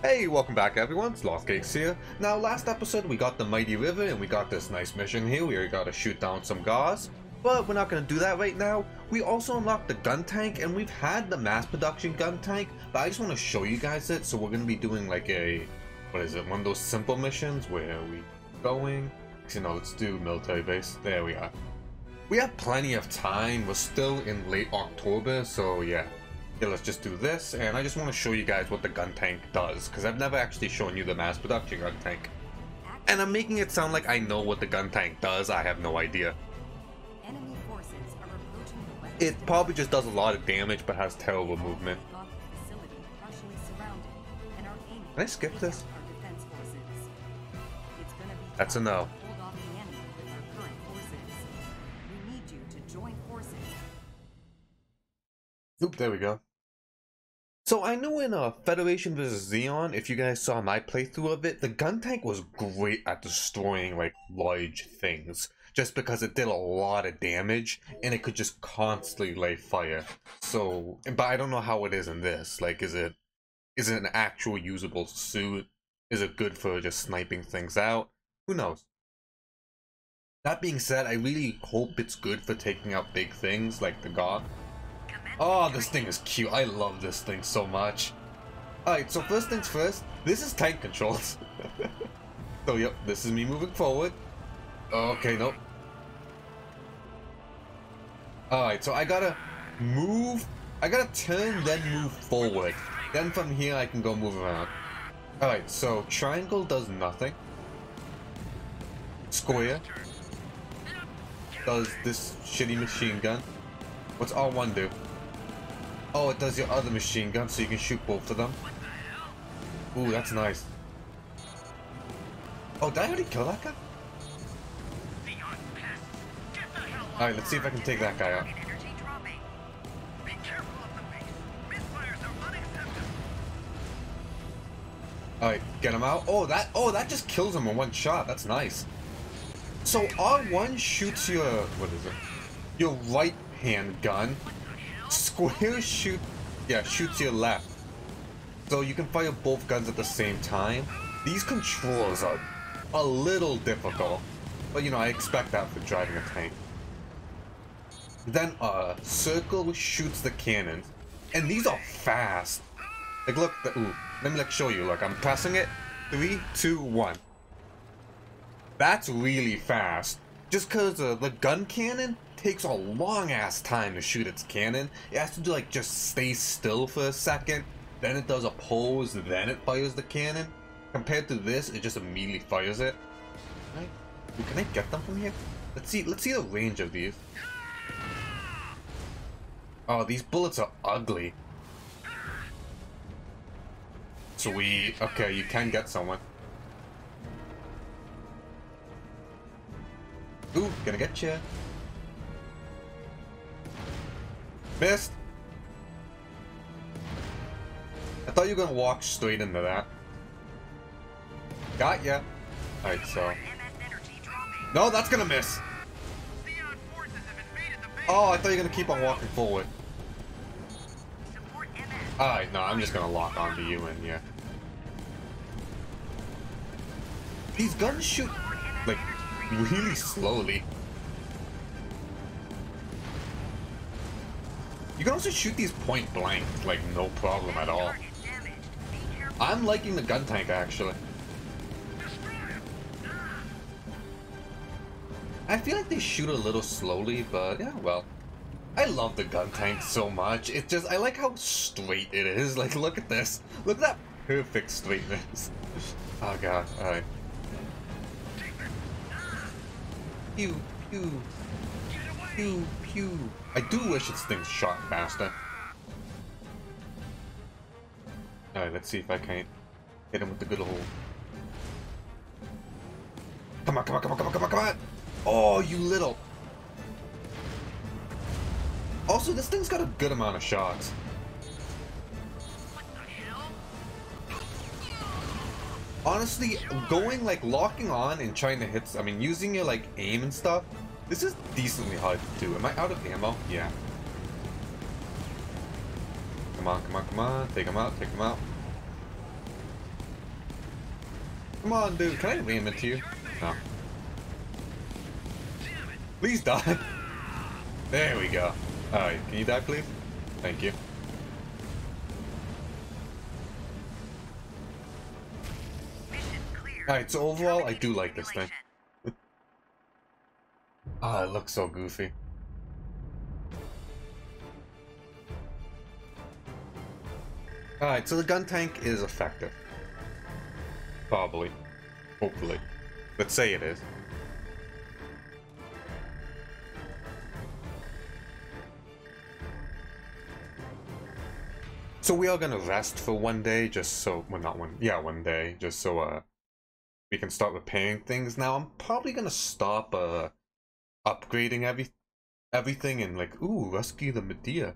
Hey, welcome back everyone, it's Sloth Cakes here. Now, last episode we got the Mighty River and we got this nice mission here where we gotta shoot down some guards. But we're not gonna do that right now. We also unlocked the gun tank and we've had the mass production gun tank, but I just want to show you guys it. So we're gonna be doing like a, what is it, one of those simple missions where are we going, you know, let's do military base. There we are. We have plenty of time, we're still in late October, so yeah. Yeah, let's just do this, and I just want to show you guys what the gun tank does, because I've never actually shown you the mass production gun tank. And I'm making it sound like I know what the gun tank does, I have no idea. It probably just does a lot of damage, but has terrible movement. Can I skip this? That's a no. Oop, there we go. So I know in uh, Federation vs. Zeon, if you guys saw my playthrough of it, the gun tank was great at destroying like large things. Just because it did a lot of damage and it could just constantly lay fire. So, but I don't know how it is in this. Like, is it is it an actual usable suit? Is it good for just sniping things out? Who knows? That being said, I really hope it's good for taking out big things like the Goth. Oh, this thing is cute. I love this thing so much. Alright, so first things first, this is tank controls. so yep, this is me moving forward. Okay, nope. Alright, so I gotta move, I gotta turn, then move forward. Then from here I can go move around. Alright, so triangle does nothing. Square does this shitty machine gun. What's R1 do? Oh, it does your other machine gun, so you can shoot both of them. Ooh, that's nice. Oh, did I already kill that guy? Alright, let's see if I can take that guy out. Alright, get him out. Oh, that oh that just kills him in one shot. That's nice. So R1 shoots your what is it? Your right hand gun Square shoot, yeah, shoots your left. So you can fire both guns at the same time. These controls are a little difficult, but you know, I expect that for driving a tank. Then uh, circle shoots the cannon, and these are fast. Like look, the, ooh, let me like show you. Look, I'm pressing it. Three, two, one. That's really fast. Just cause uh, the gun cannon takes a long ass time to shoot its cannon. It has to do like just stay still for a second, then it does a pose, then it fires the cannon. Compared to this, it just immediately fires it. Can I, can I get them from here? Let's see. Let's see the range of these. Oh, these bullets are ugly. Sweet. Okay, you can get someone. Ooh, gonna get you. Missed! I thought you were gonna walk straight into that. Got ya. Alright, so... No, that's gonna miss! Oh, I thought you were gonna keep on walking forward. Alright, no, I'm just gonna lock onto you and yeah. These guns shoot, like, really slowly. You can also shoot these point blank, like no problem at all. I'm liking the gun tank actually. I feel like they shoot a little slowly, but yeah, well. I love the gun tank so much. It just, I like how straight it is. Like, look at this. Look at that perfect straightness. oh god, alright. Pew, pew. Pew, pew. I do wish this thing shot faster. Alright, let's see if I can't hit him with the good old... Come on, come on, come on, come on, come on, come on! Oh, you little... Also, this thing's got a good amount of shots. Honestly, going, like, locking on and trying to hit... I mean, using your, like, aim and stuff this is decently hard to do. Am I out of ammo? Yeah. Come on, come on, come on. Take him out, take him out. Come on, dude. Can I ram into you? No. Please die. There we go. Alright, can you die, please? Thank you. Alright, so overall, I do like this thing. Ah, oh, it looks so goofy. Alright, so the gun tank is effective. Probably. Hopefully. Let's say it is. So we are gonna rest for one day, just so, well not one, yeah, one day, just so uh, we can start repairing things. Now I'm probably gonna stop uh, upgrading every everything and like, ooh, rescue the Medea.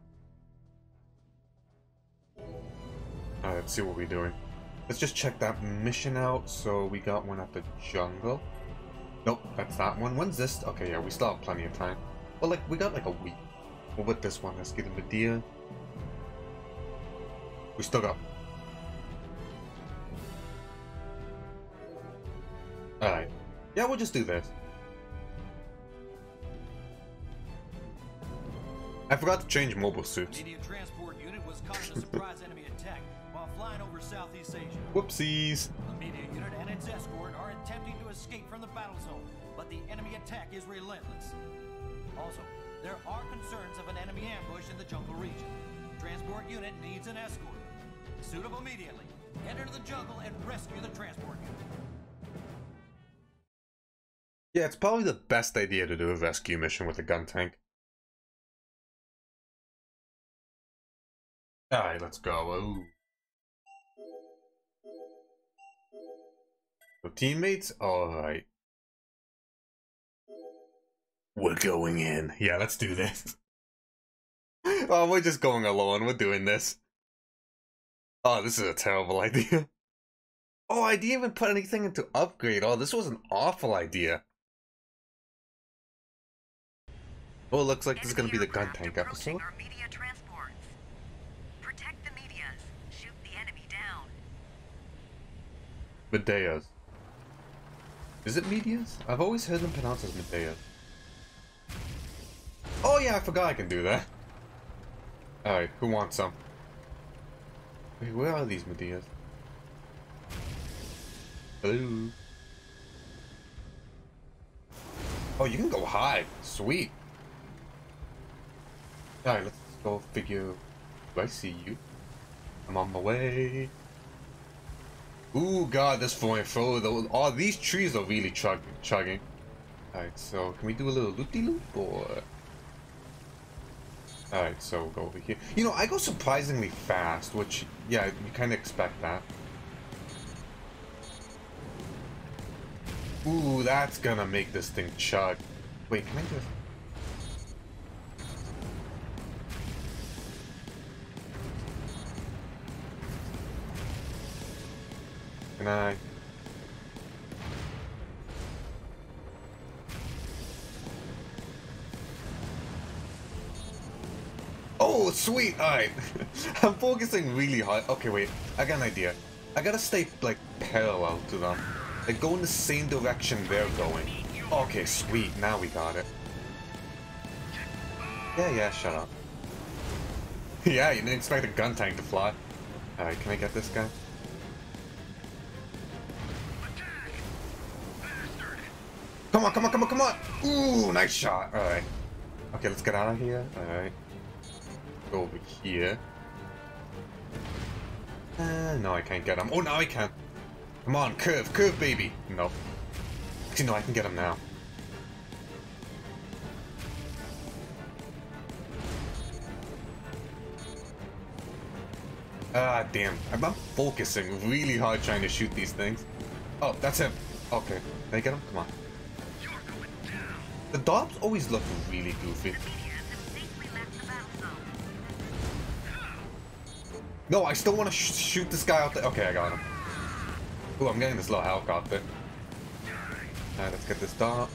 Alright, let's see what we're doing. Let's just check that mission out. So we got one at the jungle. Nope, that's that one. When's this? Okay, yeah, we still have plenty of time. Well, like, we got like a week. What about this one? Get the Medea. We still got... Alright. Yeah, we'll just do this. I forgot to change mobile suits. transport unit was caught in a surprise enemy attack while flying over Southeast Asia. Whoopsies. The media unit and its escort are attempting to escape from the battle zone, but the enemy attack is relentless. Also, there are concerns of an enemy ambush in the jungle region. Transport unit needs an escort. Suit up immediately. Enter the jungle and rescue the transport unit. Yeah, it's probably the best idea to do a rescue mission with a gun tank. Alright, let's go. Ooh. So teammates? Alright. We're going in. Yeah, let's do this. oh, we're just going alone. We're doing this. Oh, this is a terrible idea. Oh, I didn't even put anything into upgrade. Oh, this was an awful idea. Oh, it looks like this is going to be the gun tank episode. Medeas. Is it Medias? I've always heard them pronounced as Medeas. Oh yeah, I forgot I can do that. Alright, who wants some? Wait, where are these Medeas? Hello? Oh, you can go high. Sweet. Alright, let's go figure... Do I see you? I'm on my way. Ooh, God, this flying forward. All these trees are really chug chugging. Alright, so can we do a little loopy-loop or... Alright, so we'll go over here. You know, I go surprisingly fast, which, yeah, you kind of expect that. Ooh, that's gonna make this thing chug. Wait, can I just... Can I? Oh, sweet! Alright. I'm focusing really hard. Okay, wait. I got an idea. I gotta stay, like, parallel to them. Like, go in the same direction they're going. Okay, sweet. Now we got it. Yeah, yeah, shut up. yeah, you didn't expect a gun tank to fly. Alright, can I get this guy? Come on, come on, come on, come on! Ooh, nice shot. Alright. Okay, let's get out of here. Alright. Go over here. Uh, no, I can't get him. Oh, now I can. Come on, curve, curve, baby. No. Actually, no, I can get him now. Ah, damn. I'm not focusing really hard trying to shoot these things. Oh, that's him. Okay. I get him? Come on. The Dopps always look really goofy. No, I still want to sh shoot this guy out there. Okay, I got him. Ooh, I'm getting this little helicopter. Alright, let's get this dot.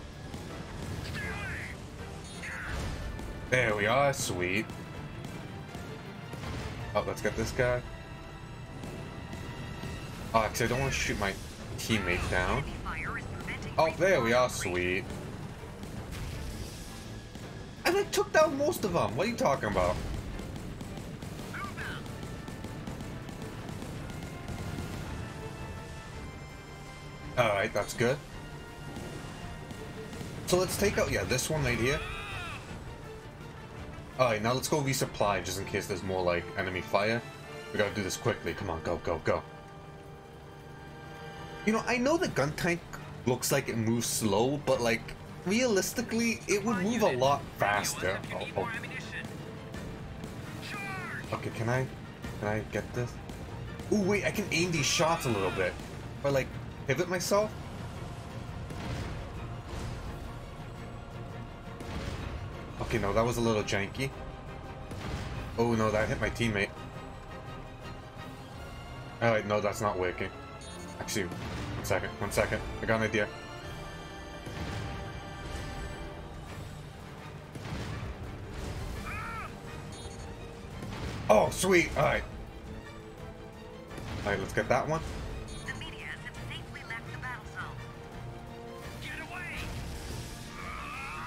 There we are, sweet. Oh, let's get this guy. Oh, actually, I don't want to shoot my... teammate down. Oh, there we are, sweet. I took down most of them. What are you talking about? Alright, that's good. So let's take out, yeah, this one right here. Alright, now let's go resupply just in case there's more, like, enemy fire. We gotta do this quickly. Come on, go, go, go. You know, I know the gun tank looks like it moves slow, but, like, realistically, it would move a lot faster. Oh, oh. Okay, can I, can I get this? Ooh, wait, I can aim these shots a little bit. Or, like, pivot myself? Okay, no, that was a little janky. Oh no, that hit my teammate. Alright, no, that's not working. Actually, one second, one second. I got an idea. Oh, sweet! Alright. Alright, let's get that one.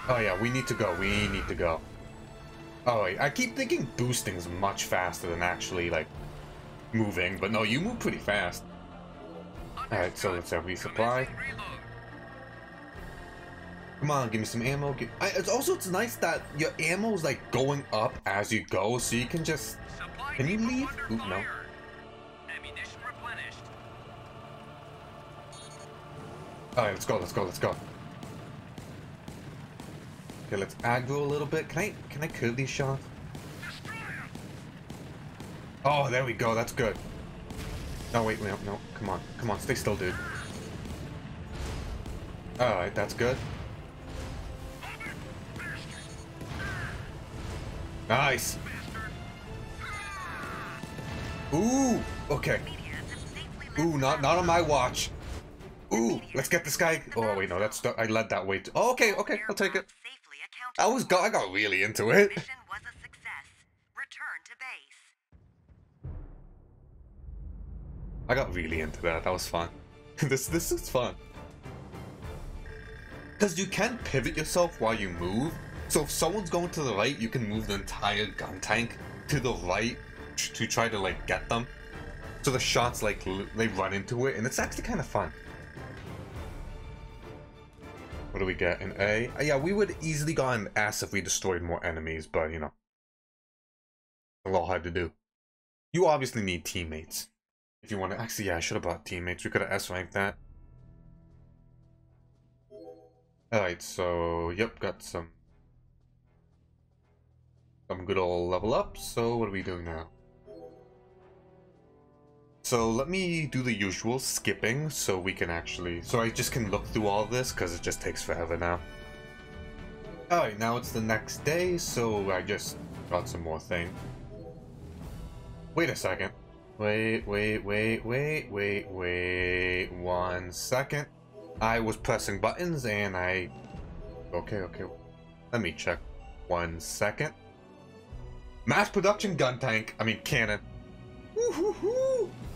Oh yeah, we need to go. We need to go. Oh, wait, I keep thinking boosting's much faster than actually, like, moving. But no, you move pretty fast. Alright, so let's have resupply. Come on, give me some ammo. Give... I, it's also, it's nice that your ammo is, like, going up as you go, so you can just... Can you leave? Ooh, no. Alright, let's go, let's go, let's go. Okay, let's aggro a little bit. Can I can I kill these shots? Oh, there we go. That's good. No, wait, no, no. Come on. Come on. Stay still, dude. Alright, that's good. Nice. Ooh, okay. Ooh, not not on my watch. Ooh, let's get this guy. Oh wait, no, that's I led that way. Oh, okay, okay, I'll take it. I was got I got really into it. I got really into that. That was fun. this this is fun. Because you can pivot yourself while you move. So if someone's going to the right, you can move the entire gun tank to the right to try to like get them. So the shots like they run into it, and it's actually kind of fun. What do we get? An A? Uh, yeah, we would easily go an S if we destroyed more enemies, but you know. A little hard to do. You obviously need teammates. If you want to... Actually, yeah, I should have bought teammates. We could have S-ranked that. Alright, so... Yep, got some... Some good old level up. So, what are we doing now? So let me do the usual skipping so we can actually, so I just can look through all this because it just takes forever now. Alright, now it's the next day, so I just got some more thing. Wait a second. Wait, wait, wait, wait, wait, wait, one second. I was pressing buttons and I... Okay, okay. Let me check. One second. Mass production gun tank. I mean cannon.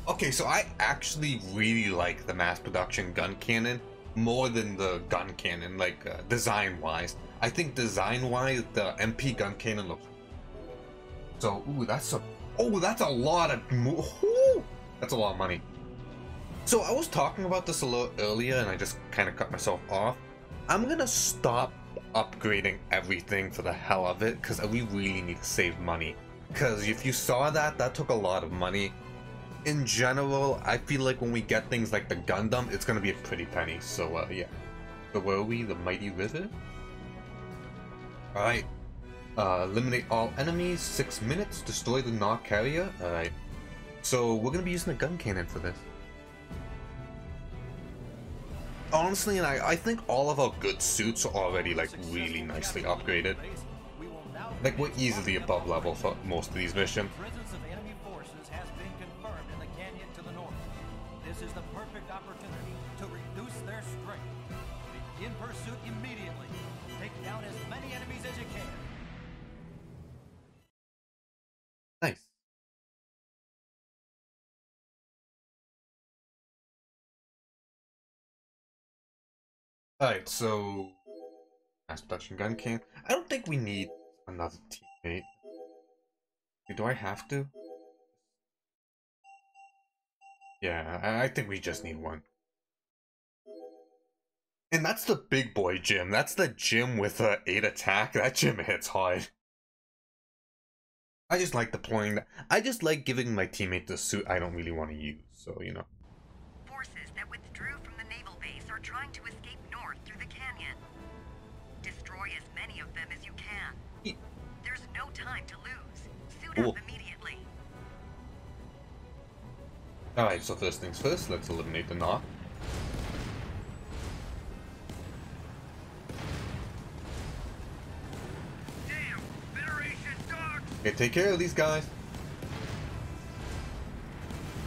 Okay, so I actually really like the mass production gun cannon more than the gun cannon, like uh, design wise. I think design wise, the MP gun cannon looks. So, ooh, that's a. Oh, that's a lot of. Ooh, that's a lot of money. So I was talking about this a little earlier, and I just kind of cut myself off. I'm gonna stop upgrading everything for the hell of it, because we really need to save money. Because if you saw that, that took a lot of money in general, I feel like when we get things like the Gundam, it's gonna be a pretty penny. So, uh, yeah. So where are we? The Mighty River? Alright. Uh, eliminate all enemies, six minutes, destroy the Gaw carrier. Alright. So, we're gonna be using the gun cannon for this. Honestly, and I, I think all of our good suits are already, like, really nicely upgraded. Like, we're easily above level for most of these missions. This is the perfect opportunity to reduce their strength. Begin pursuit immediately. Take down as many enemies as you can. Alright, so... Mass production gun can. I don't think we need another teammate. Do I have to? Yeah, I, think we just need one. And that's the big boy GM. That's the GM with a 8 attack. That GM hits hard. I just like deploying that. I just like giving my teammate the suit I don't really want to use. So, you know. Forces that withdrew from the naval base are trying to escape as many of them as you can. There's no time to lose. Suit Cool. up immediately. Alright, so first things first, let's eliminate the knock. Damn! Okay, take care of these guys.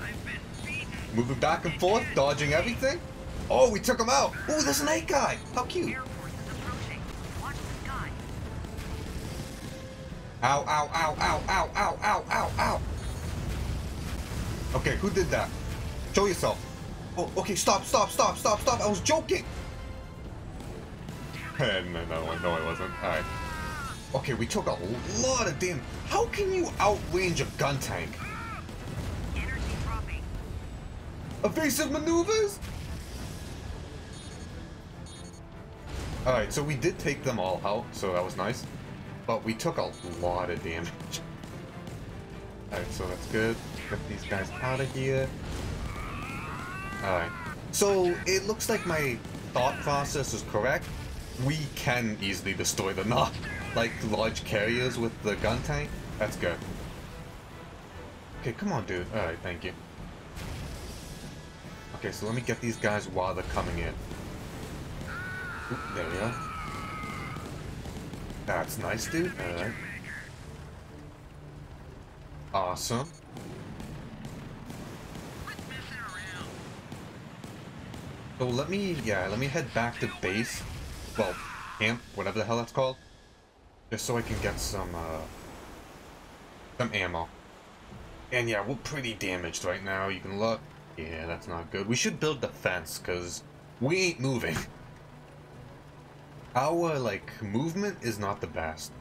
I've been beaten! Moving back and forth, dodging everything. Oh, we took him out. Oh, there's an eight guy. How cute. Ow, ow, ow, ow, ow, ow, ow, ow, ow. Okay, who did that? Show yourself. Oh, okay, stop, stop, stop, stop, stop. I was joking. no, no, no, I wasn't. Alright. Okay, we took a lot of damage. How can you outrange a gun tank? Energy dropping. Evasive maneuvers? Alright, so we did take them all out, so that was nice. But we took a lot of damage. Alright, so that's good. Get these guys out of here. Alright. So, it looks like my thought process is correct. We can easily destroy the knock. Like large carriers with the gun tank. That's good. Okay, come on, dude. Alright, thank you. Okay, so let me get these guys while they're coming in. There we are. That's nice, dude. Alright. Awesome. So let me, yeah, let me head back to base. Well, camp, whatever the hell that's called. Just so I can get some, uh, some ammo. And yeah, we're pretty damaged right now. You can look. Yeah, that's not good. We should build the fence, because we ain't moving. Our, like, movement is not the best.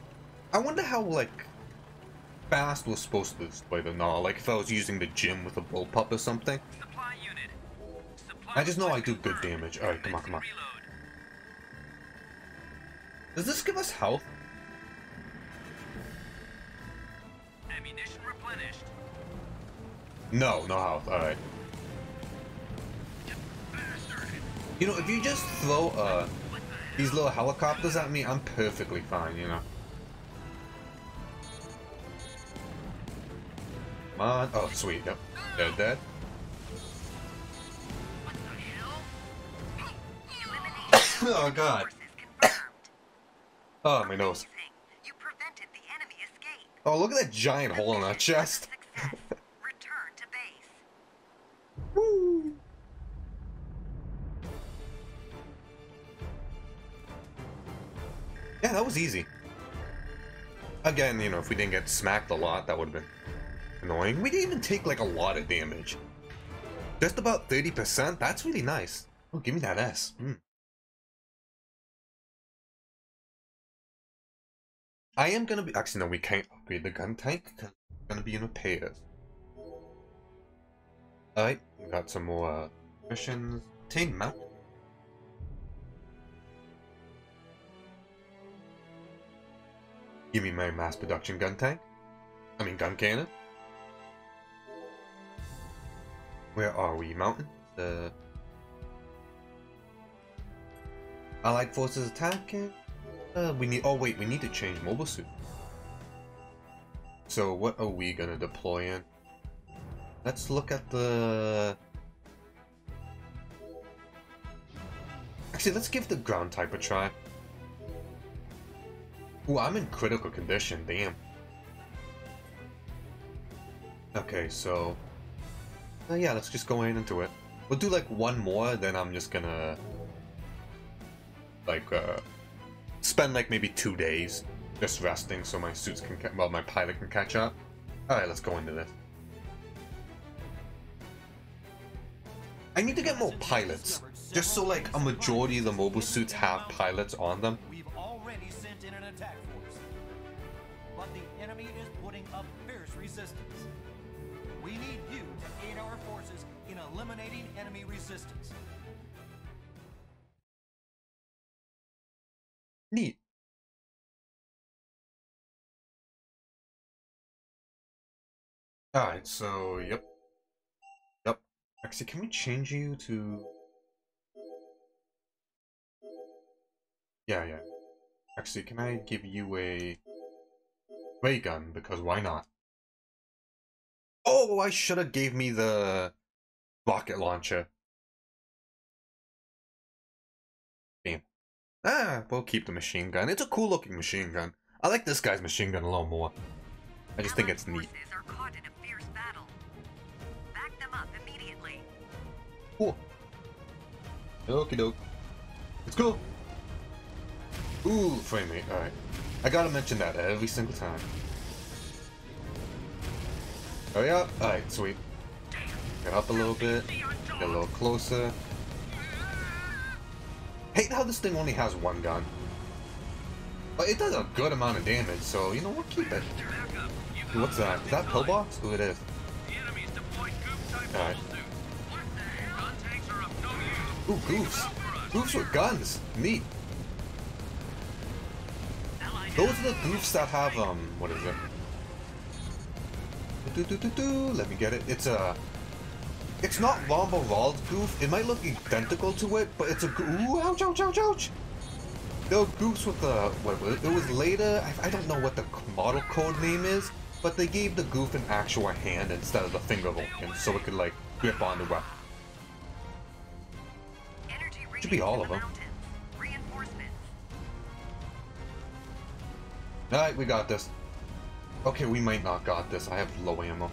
I wonder how, like, fast we're supposed to destroy the gnaw. Like, if I was using the GM with a bullpup or something. Supply unit. Supply I just know I do good damage. Alright, come on, come on. Reload. Does this give us health? Ammunition replenished. No, no health. Alright. You know, if you just throw, uh, these little helicopters at me, I'm perfectly fine, you know. Come on. Oh, sweet. Yep. They're dead. What the hell? Elimination. oh, God. Oh, my nose. Amazing. You prevented the enemy escape. Oh, look at that giant hole in our chest. Was easy. Again, you know, if we didn't get smacked a lot, that would have been annoying. We didn't even take like a lot of damage. Just about 30%? That's really nice. Oh, give me that S. Hmm. I am gonna be- actually no, we can't upgrade the gun tank, gonna be in repairs. Alright, we got some more uh, missions. Team mount. Give me my mass production gun tank. I mean gun cannon. Where are we? Mountain? The Allied forces attacking. Uh, we need. Oh wait, we need to change mobile suit. So what are we gonna deploy in? Let's look at the. Actually, let's give the ground type a try. Ooh, I'm in critical condition. Damn. Okay, so. Uh, yeah, let's just go in into it. We'll do like one more, then I'm just gonna. Like, uh. Spend like maybe two days just resting so my suits can. Ca- well, my pilot can catch up. Alright, let's go into this. I need to get more pilots. Just so like a majority of the mobile suits have pilots on them. We've already sent in an attack force. But the enemy is putting up fierce resistance. We need you to aid our forces in eliminating enemy resistance. Neat. Alright, so, yep. Yep. Actually, can we change you to... Yeah, yeah. Actually, can I give you a ray gun? Because why not? Oh, I should have gave me the rocket launcher. Damn. Ah, we'll keep the machine gun. It's a cool looking machine gun. I like this guy's machine gun a little more. I just think it's neat. forces are caught in a fierce battle. Back them up immediately. Cool. Okie doke. Let's go. Ooh, frame rate. Alright. I gotta mention that every single time. Oh yeah? Alright, sweet. Get up a little bit. Get a little closer. Hate how this thing only has one gun. But it does a good amount of damage, so you know what? Keep it. Ooh, what's that? Is that pillbox? Ooh, it is. Alright. Ooh, Goufs. Goufs with guns. Neat. Those are the Goufs that have, um, what is it? Do, do, do, do. Let me get it. It's a... It's not Ramba Ral's Gouf. It might look identical to it, but it's a... goo- Ooh, ouch, ouch, ouch, ouch! There were Goufs with the... What was it? It was later... I, I don't know what the model code name is, but they gave the Gouf an actual hand instead of the finger Vulcan, so it could, like, grip on the weapon. Should be all of the them. Alright, we got this. Okay, we might not got this. I have low ammo.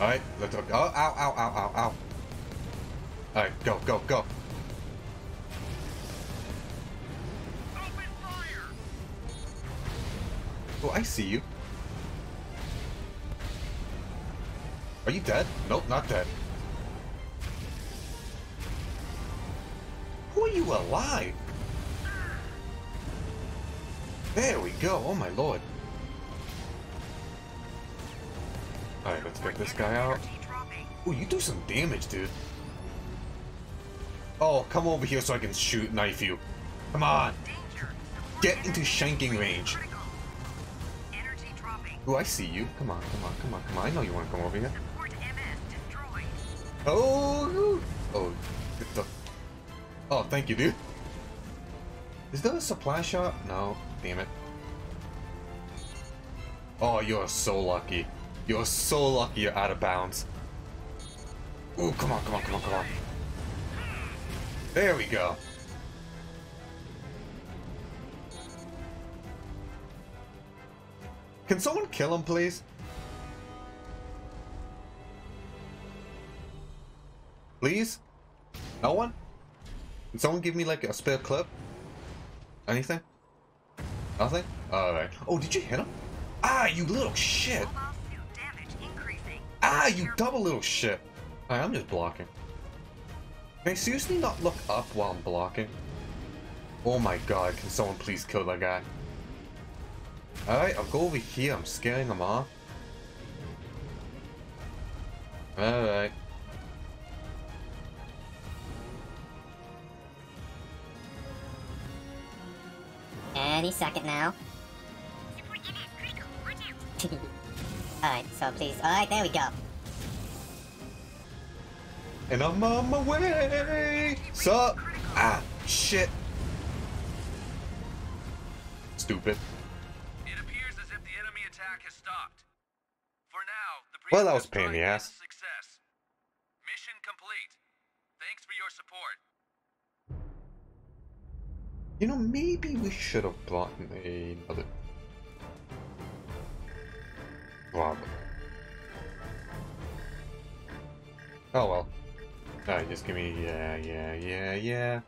Alright, let's go. Oh, ow, ow, ow, ow, ow. Alright, go, go, go. Oh, I see you. Are you dead? Nope, not dead. Who are you alive? There we go. Oh my lord. Alright, let's get this guy out. Energy dropping. Oh, you do some damage, dude. Oh, come over here so I can shoot knife you. Come on. Get into shanking range. Critical. Energy dropping. Oh, I see you. Come on, come on, come on, come on. I know you want to come over here. Oh, oh. Oh, thank you, dude. Is there a supply shop? No, damn it. Oh, you're so lucky. You're so lucky you're out of bounds. Ooh, come on, come on, come on, come on. There we go. Can someone kill him, please? Please? No one? Can someone give me like a spare clip? Anything? Nothing? Alright. Oh, did you hit him? Ah, you little shit! Ah, you double little shit! I'm just blocking. Can I seriously not look up while I'm blocking? Oh my god, can someone please kill that guy? Alright, I'll go over here. I'm scaring him off. Alright. Any second now. Alright, so please. Alright, there we go. And I'm on my way! Sup? Ah, shit. Stupid. It appears as if the enemy attack has stopped. For now, the Well, that was a pain in the ass. is a Success. Mission complete. Thanks for your support. You know, maybe we should have brought another. Oh well. Alright, just give me. Yeah, yeah, yeah, yeah.